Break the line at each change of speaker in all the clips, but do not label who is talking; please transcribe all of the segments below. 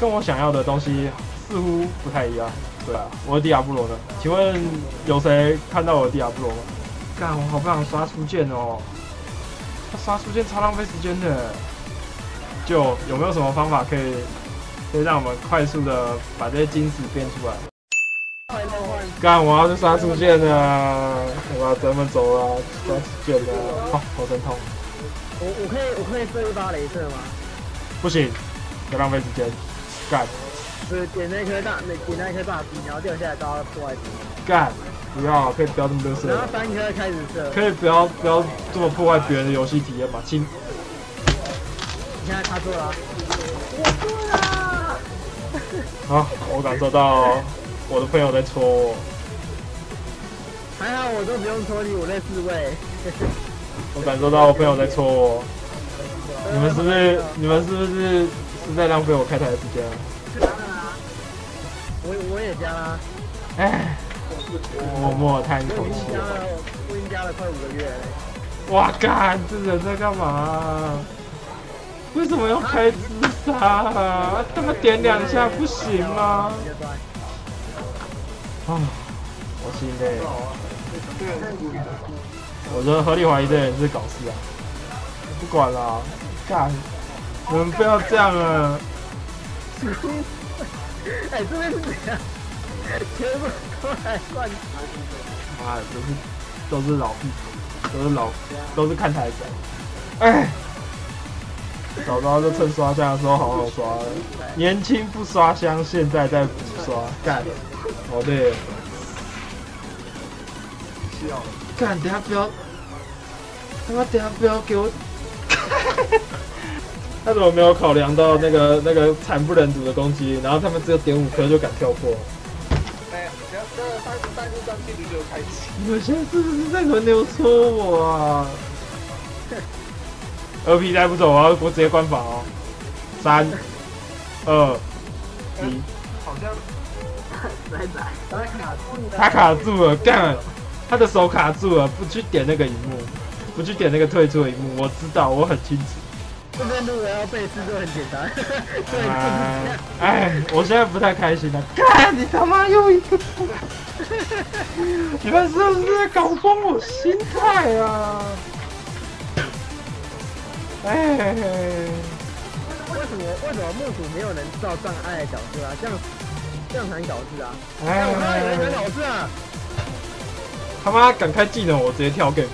跟我想要的东西似乎不太一样。对啊，我的迪亚布罗呢？请问有谁看到我的迪亚布罗吗？干，我好不想刷出剑哦，他刷出剑超浪费时间的。就有没有什么方法可以可以让我们快速的把这些金子变出来？干，我要去刷出剑了，我要咱们走了，刷出剑了，哦，好疼痛。
我我可以我可以射一发镭射吗？
不行，要浪费时间。干。
不是点那颗大，那点那颗大皮，然后掉下来都要破坏敌。
干，不要，可以不要这么多射。
然后三颗开始射。
可以不要不要这么破坏别人的游戏体验吗？亲。
你现在插错了。我错了。
好，我感受到我的朋友在戳我。
还好我都不用戳你，我在自卫。
我感受到我朋友在戳我。你们是不是你们是不是是在浪费我开台的时间？
我我也加啦，
哎，默默叹一口气。
我已经加了快五个月。
哇干，这人在干嘛？为什么要开自杀啊？他妈点两下不行吗？啊，我心累。我觉得合理怀疑这人是搞事啊！不管了，干，你们不要这样啊！
哎，这边是怎样？全部都来灌场。
妈的，都是都是老屁，都是老，都是看台仔。哎，早知道就趁刷箱的时候好好刷了。年轻不刷箱，现在在补刷。干，哦对。干，等下不要，他妈等下不要给我。他怎么没有考量到那个那个惨不忍睹的攻击？然后他们只有点五颗就敢跳过。
哎，这这三三十三距离就开启。
你们现在是不是在轮流戳我啊？二 P 带不走啊，我直接关房哦。三、二、一。
好像。
仔仔，他卡住了。
他卡住了，干！他的手卡住了，不去点那个荧幕，不去点那个退出荧幕。我知道，我很清楚。
这边路人要背刺就很简单，对，
哎，我现在不太开心了。干你他妈又一个！你们是不是在搞崩我心态啊？哎，
为什么为什么木薯没有人造障碍的角色啊？这样这样才搞事啊！哎，我看有人搞事啊！
他妈敢开技能，我直接跳 game。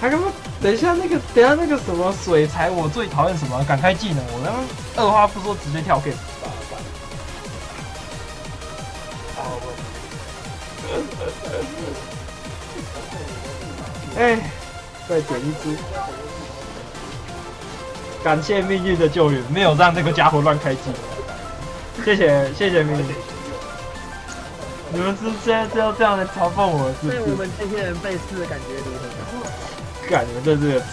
他他妈。等一下，那个等下那个什么水才，我最讨厌什么？敢开技能，我他妈二话不说直接跳 game。哎，再点一只。感谢命运的救援，没有让那个家伙乱开技能。谢谢谢谢命运。你们是现在是要这样来嘲讽我？是
被我们这些人背刺的感觉如何？
干你们这是个扯！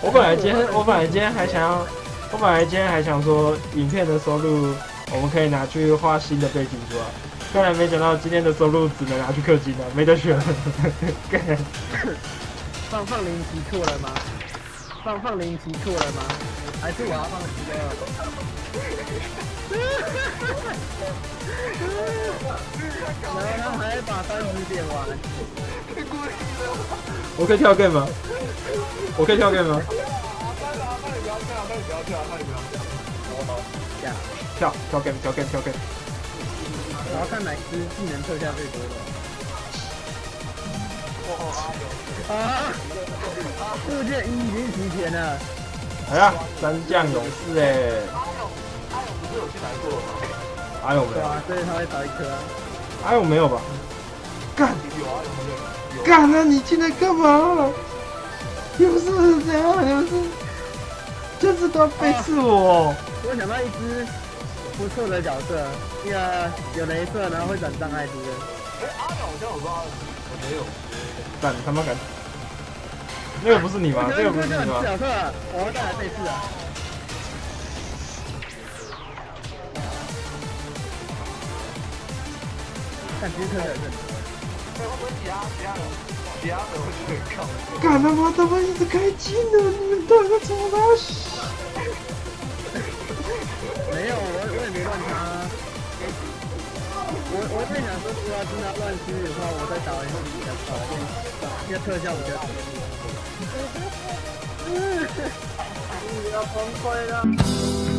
我本来今天，我本来今天还想要，我本来今天还想说，影片的收入我们可以拿去画新的背景出来。突然没想到今天的收入只能拿去氪金了，没得选。
放放零级错了吗？放放零级错了吗？还是我要放十个？然后他还把三十点完。
我可以跳 game 吗？我可以跳 game 吗？跳跳 game 跳 game 跳 game。
我要看哪只技能特效最多的。啊！这件已经提前了。
哎呀，三将勇士哎！
阿勇不是有
没有。
所以他会打一颗。
还有没有吧？干！干了！你进来干嘛？又是这样，又是，就是都要背刺我。
我想到一只不错的角色，那个有镭射，然后会转障碍的。
哎，阿鸟好像有说我没有。
干他妈敢！那个不是你吗？这个不是你吗？
角色，我要带来背刺啊！感觉特。
他妈一直开机呢！你们到底怎么了？
没有，我我也没乱插、我我在想说，如果真的乱区的话，我再打完以后你再插，因为特效比较好。你要崩溃了。